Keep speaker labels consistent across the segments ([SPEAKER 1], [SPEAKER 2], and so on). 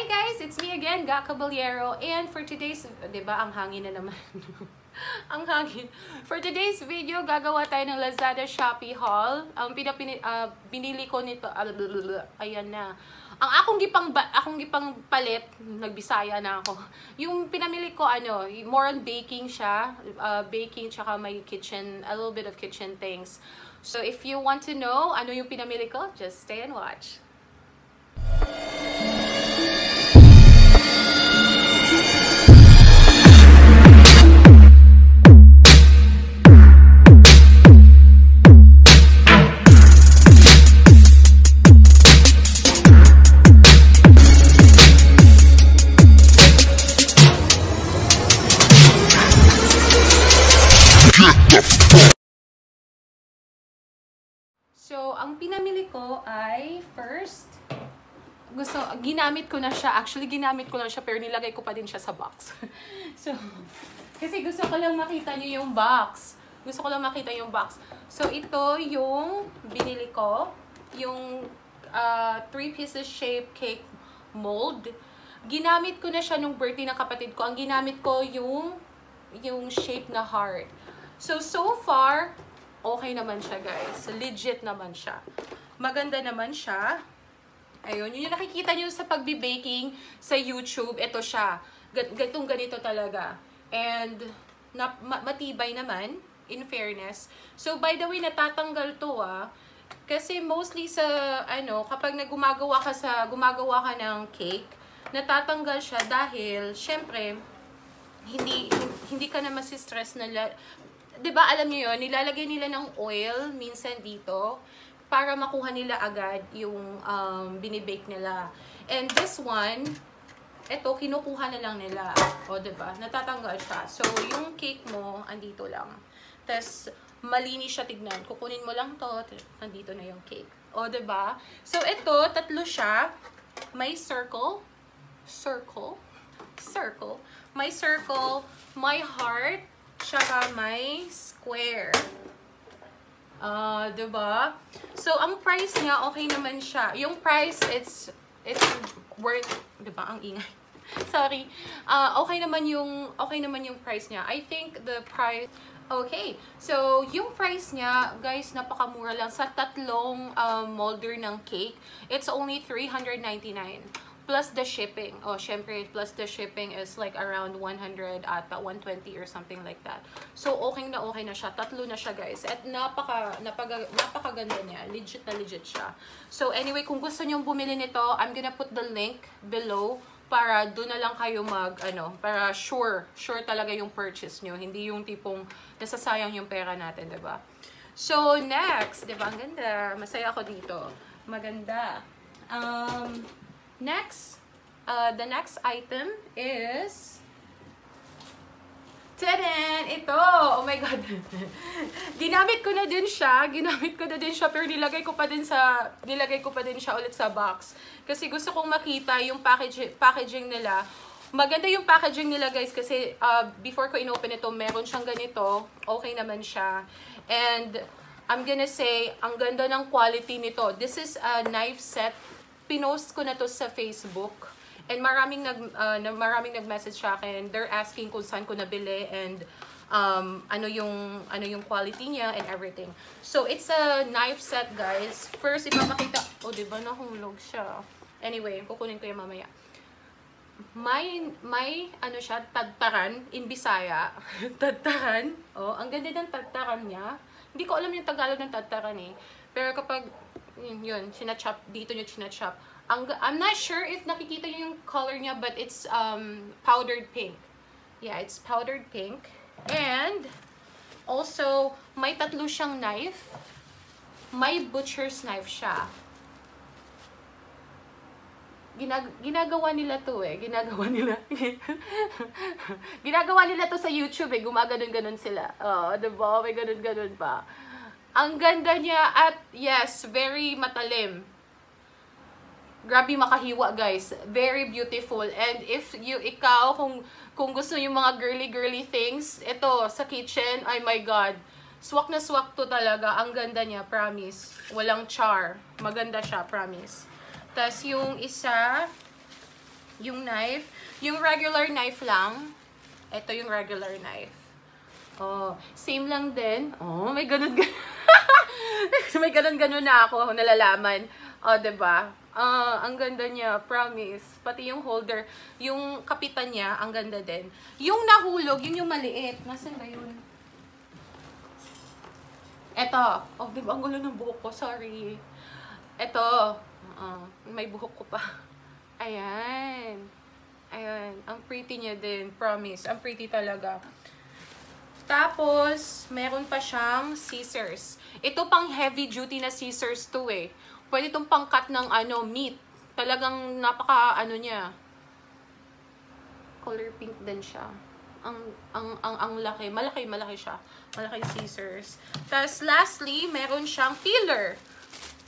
[SPEAKER 1] Hi guys! It's me again, Ga Caballero. And for today's, di ba, ang hangin na naman. ang hangin. For today's video, gagawa tayo ng Lazada Shopee haul. Ang pinapini, uh, binili ko nito, uh, ayan na. Ang akong gipang, akong gipang palit, nagbisaya na ako. Yung pinamili ko, ano, more on baking siya. Uh, baking, tsaka may kitchen, a little bit of kitchen things. So if you want to know ano yung pinamili ko, just stay and watch. So, ang pinamili ko ay first, gusto, ginamit ko na siya. Actually, ginamit ko na siya pero nilagay ko pa din siya sa box. so, kasi gusto ko lang makita niyo yung box. Gusto ko lang makita yung box. So, ito yung binili ko. Yung uh, three pieces shape cake mold. Ginamit ko na siya nung birthday ng kapatid ko. Ang ginamit ko yung yung shape na heart. So, so far, okay naman siya, guys. Legit naman siya. Maganda naman siya. Ayun, yun yung nakikita nyo sa pagbe-baking sa YouTube. Ito siya. Gatong ganito talaga. And, na, matibay naman, in fairness. So, by the way, natatanggal to ah. Kasi mostly sa, ano, kapag nagumagawa ka sa, gumagawa ka ng cake, natatanggal siya dahil, syempre, hindi hindi ka na masistress na 'di ba alam niyo 'yon, nilalagay nila ng oil minsan dito para makuha nila agad yung um, binibake nila. And this one, eto, kinukuha na lang nila. O, ba diba? Natatanggal siya. So, yung cake mo, andito lang. Tapos, malinis siya tignan. Kukunin mo lang to, nandito na yung cake. O, ba diba? So, ito, tatlo siya. May circle. Circle. Circle. May circle. May heart Tsaka may square. Uh, diba? So, ang price niya, okay naman siya. Yung price, it's, it's worth, diba? Ang ingay. Sorry. Uh, okay naman yung, okay naman yung price niya. I think the price, okay. So, yung price niya, guys, napakamura lang. Sa tatlong um, molder ng cake, it's only 399 plus the shipping. Oh, syempre, plus the shipping is like around 100 ata, 120 or something like that. So, okay na okay na siya. Tatlo na siya, guys. At napaka, napaka, napakaganda niya. Legit na legit siya. So, anyway, kung gusto niyo bumili nito, I'm gonna put the link below para doon na lang kayo mag, ano, para sure, sure talaga yung purchase nyo. Hindi yung tipong nasasayang yung pera natin, ba diba? So, next, diba, ang ganda. Masaya ako dito. Maganda. Um, Next, uh, the next item is Tadan! Ito! Oh my God! Ginamit ko na din siya. Ginamit ko na din siya. Pero nilagay ko pa din sa, nilagay ko pa din siya ulit sa box. Kasi gusto kong makita yung package, packaging nila. Maganda yung packaging nila guys kasi uh, before ko inopen ito, meron siyang ganito. Okay naman siya. And I'm gonna say, ang ganda ng quality nito. This is a knife set pinost ko na to sa Facebook. And maraming nag uh, maraming nag-message sa akin. They're asking kung saan ko nabili and um, ano yung ano yung quality niya and everything. So it's a knife set, guys. First ipapakita, oh, 'di ba nahulog siya. Anyway, kukunin ko 'yung mamaya. May may ano siya, tadtaran in Bisaya. tadtaran. Oh, ang ganda ng tadtaran niya. Hindi ko alam yung Tagalog ng tadtaran eh. Pero kapag yun, yun sinachop, dito nyo sinachop. Ang, I'm not sure if nakikita nyo yung color niya, but it's um, powdered pink. Yeah, it's powdered pink. And, also, may tatlo siyang knife. May butcher's knife siya. Ginag ginagawa nila to eh. Ginagawa nila. ginagawa nila to sa YouTube eh. Gumaganon-ganon sila. Oh, diba? May ganon-ganon pa. Ang ganda niya at yes, very matalim. Grabe makahiwa guys. Very beautiful. And if you, ikaw, kung, kung gusto yung mga girly-girly things, ito, sa kitchen, ay my God. Swak na swak to talaga. Ang ganda niya, promise. Walang char. Maganda siya, promise. Tapos yung isa, yung knife. Yung regular knife lang. Ito yung regular knife. Oh, same lang din. Oh, may ganun ganun. may ganun ganun na ako, nalalaman. Oh, 'di ba? Ah, uh, ang ganda niya, promise. Pati yung holder, yung kapitan niya, ang ganda din. Yung nahulog, yun yung maliit. Nasaan ba yun? Eto. Oh, di ba? Ang gulo ng buhok ko. Sorry. Eto. Uh, may buhok ko pa. Ayan. Ayan. Ang pretty niya din. Promise. Ang pretty talaga. Tapos, meron pa siyang scissors. Ito pang heavy duty na scissors to eh. Pwede itong pang-cut ng ano, meat. Talagang napaka ano niya. Color pink din siya. Ang, ang, ang, ang laki. Malaki, malaki siya. Malaki scissors. Tapos, lastly, meron siyang peeler.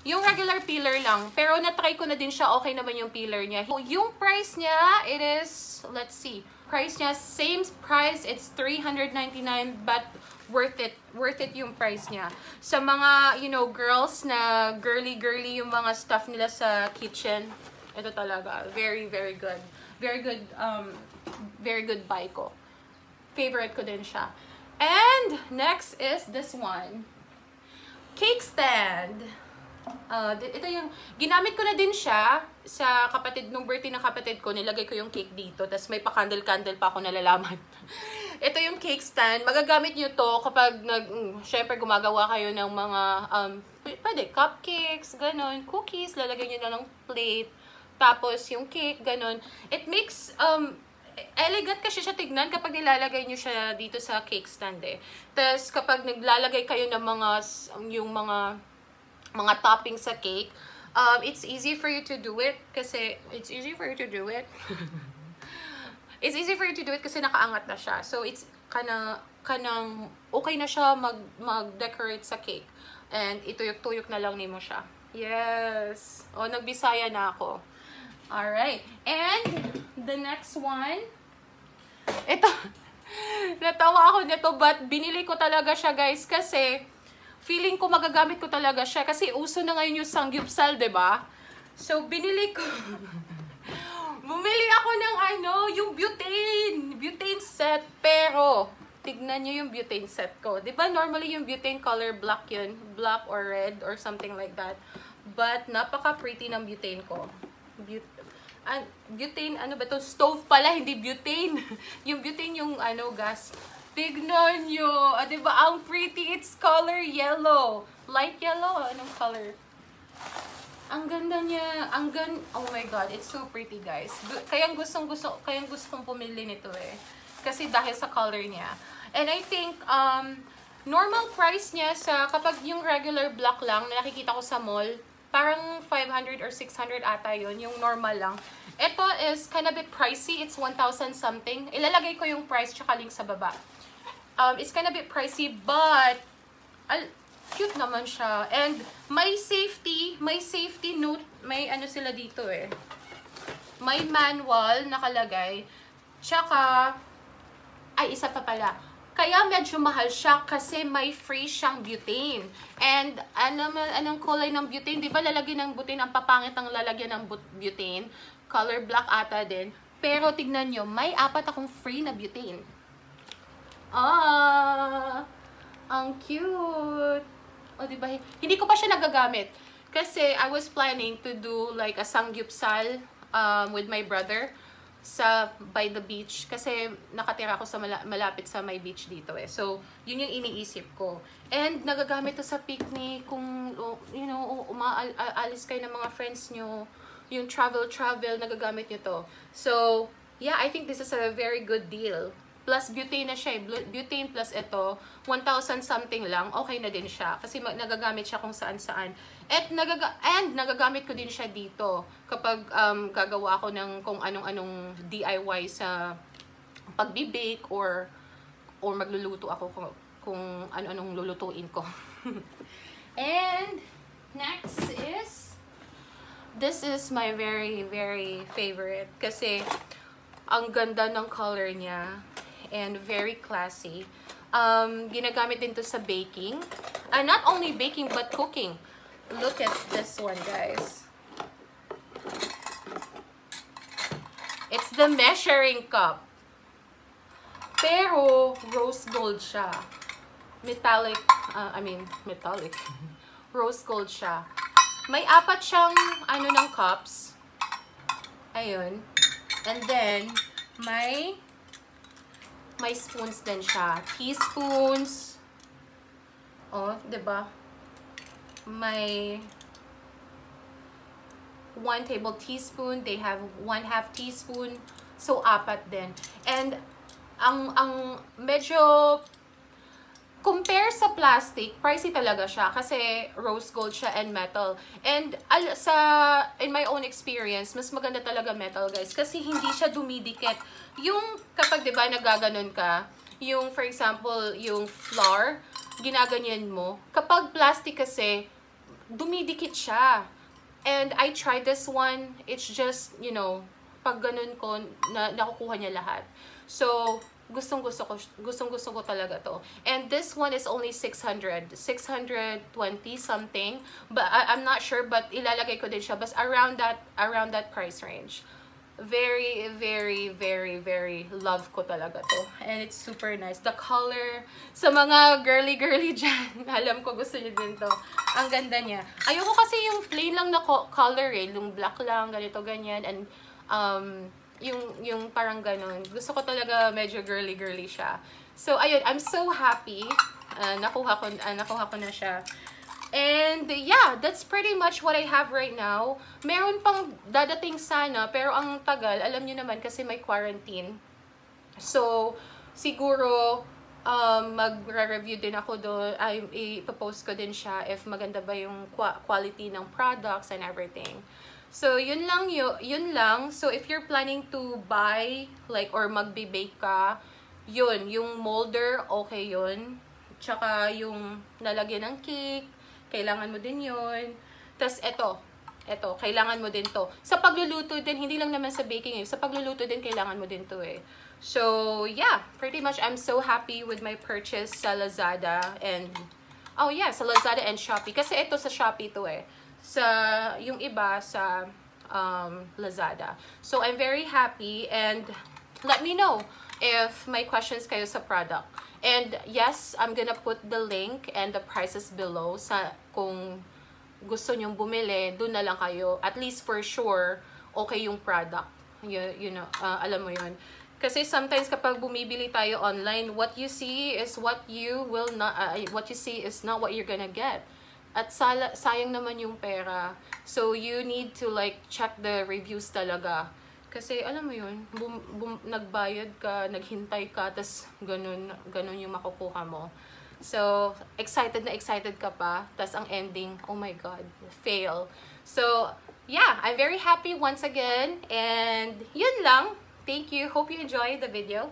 [SPEAKER 1] Yung regular peeler lang. Pero na-try ko na din siya. Okay naman yung peeler niya. Yung price niya, it is, let's see price niya, same price, it's 399 but worth it. Worth it yung price niya. Sa mga, you know, girls na girly-girly yung mga stuff nila sa kitchen, ito talaga, very, very good. Very good, um, very good buy ko. Favorite ko din siya. And, next is this one. Cake stand. Uh, ito yung, ginamit ko na din siya sa kapatid, nung birthday ng kapatid ko, nilagay ko yung cake dito, tapos may pa-candle-candle pa ako nalalaman. ito yung cake stand. Magagamit nyo to kapag, nag, mm, syempre, gumagawa kayo ng mga, um, pwede, cupcakes, ganun, cookies, lalagay nyo na ng plate, tapos yung cake, ganun. It makes, um, elegant kasi siya tignan kapag nilalagay nyo siya dito sa cake stand eh. Tapos kapag naglalagay kayo ng mga, yung mga, mga toppings sa cake, um, it's easy for you to do it kasi it's easy for you to do it. it's easy for you to do it kasi nakaangat na siya. So it's kana kanang okay na siya mag mag-decorate sa cake. And ituyok-tuyok na lang nimo siya. Yes. Oh, nagbisaya na ako. All right. And the next one ito natawa ako nito but binili ko talaga siya guys kasi feeling ko magagamit ko talaga siya kasi uso na ngayon yung sangyupsal, 'di ba? So binili ko Bumili ako ng ano, yung butane, butane set, pero tignan niyo yung butane set ko. 'Di ba normally yung butane color black 'yun, black or red or something like that. But napaka-pretty ng butane ko. But butane, ano ba to? Stove pala, hindi butane. yung butane yung ano, gas. Tignan nyo. Ah, diba? Ang pretty. It's color yellow. Light yellow. Anong color? Ang ganda niya. Ang gan... Oh my God. It's so pretty, guys. Kaya gustong gusto, kaya gusto kong pumili nito eh. Kasi dahil sa color niya. And I think, um, normal price niya sa, kapag yung regular black lang, na nakikita ko sa mall, parang 500 or 600 ata yun, yung normal lang. Ito is kind of bit pricey. It's 1,000 something. Ilalagay ko yung price tsaka link sa baba. Um, it's kind of bit pricey, but al cute naman siya. And may safety, may safety note, may ano sila dito eh. May manual nakalagay. Tsaka, ay isa pa pala. Kaya medyo mahal siya kasi may free siyang butane. And ano, anong kulay ng butane? Di ba lalagyan ng butane? Ang papangit ang lalagyan ng butane. Color black ata din. Pero tignan nyo, may apat akong free na butane. Ah! Ang cute! O, diba? Hindi ko pa siya nagagamit. Kasi I was planning to do like a sangyupsal um, with my brother sa by the beach. Kasi nakatira ako sa mala malapit sa my beach dito eh. So, yun yung iniisip ko. And nagagamit to sa picnic kung, you know, umaalis kayo ng mga friends nyo. Yung travel-travel, nagagamit nyo to. So, yeah, I think this is a very good deal plus butane na siya, eh. butane plus ito, 1,000 something lang, okay na din siya. Kasi nagagamit siya kung saan-saan. At nagaga and nagagamit ko din siya dito kapag um, gagawa ako ng kung anong-anong DIY sa pagbibake or or magluluto ako kung, kung ano-anong lulutuin ko. and next is this is my very very favorite kasi ang ganda ng color niya and very classy. Um, ginagamit din to sa baking. Uh, not only baking, but cooking. Look at this one, guys. the measuring cup. Pero, rose gold siya. Metallic, uh, I mean, metallic. rose gold siya. May apat siyang, ano ng cups. Ayun. And then, may, may spoons din siya. Teaspoons. Oh, ba diba? May one table teaspoon. They have one half teaspoon. So, apat din. And, ang, ang medyo compare sa plastic, pricey talaga siya kasi rose gold siya and metal. And al sa in my own experience, mas maganda talaga metal, guys, kasi hindi siya dumidikit. Yung kapag 'di ba nagaganon ka, yung for example, yung flour, ginaganyan mo. Kapag plastic kasi dumidikit siya. And I tried this one, it's just, you know, pag ganun ko, na, nakukuha niya lahat. So, gustong gusto ko gustong gusto ko talaga to. And this one is only 600 620 something. But I, I'm not sure but ilalagay ko din siya. But around that around that price range. Very very very very love ko talaga to. And it's super nice. The color sa mga girly girly dyan alam ko gusto niyo din to. Ang ganda niya. Ayoko kasi yung plain lang na color eh. Yung black lang ganito ganyan. And um yung, yung parang ganun. Gusto ko talaga medyo girly-girly siya. So, ayun, I'm so happy. Uh, nakuha, ko, uh, nakuha ko na siya. And yeah, that's pretty much what I have right now. Meron pang dadating sana, pero ang tagal, alam niyo naman kasi may quarantine. So, siguro, um, mag-review din ako doon, ay, ipopost ko din siya if maganda ba yung quality ng products and everything. So, yun lang, yun, yun lang. So, if you're planning to buy, like, or magbe-bake ka, yun, yung molder, okay yun. Tsaka, yung nalagyan ng cake, kailangan mo din yun. Tapos, eto, eto, kailangan mo din to. Sa pagluluto din, hindi lang naman sa baking eh. Sa pagluluto din, kailangan mo din to eh. So, yeah, pretty much, I'm so happy with my purchase sa Lazada and, oh yeah, sa Lazada and Shopee. Kasi ito sa Shopee to eh sa yung iba sa um, Lazada. So I'm very happy and let me know if may questions kayo sa product. And yes, I'm gonna put the link and the prices below sa kung gusto nyong bumili, doon na lang kayo. At least for sure, okay yung product. You, you know, uh, alam mo yun. Kasi sometimes kapag bumibili tayo online, what you see is what you will not, uh, what you see is not what you're gonna get. At sala, sayang naman yung pera. So, you need to like check the reviews talaga. Kasi, alam mo yun, bum, bum, nagbayad ka, naghintay ka, tas ganun, ganun yung makukuha mo. So, excited na excited ka pa, tas ang ending, oh my God, fail. So, yeah, I'm very happy once again. And, yun lang. Thank you. Hope you enjoyed the video.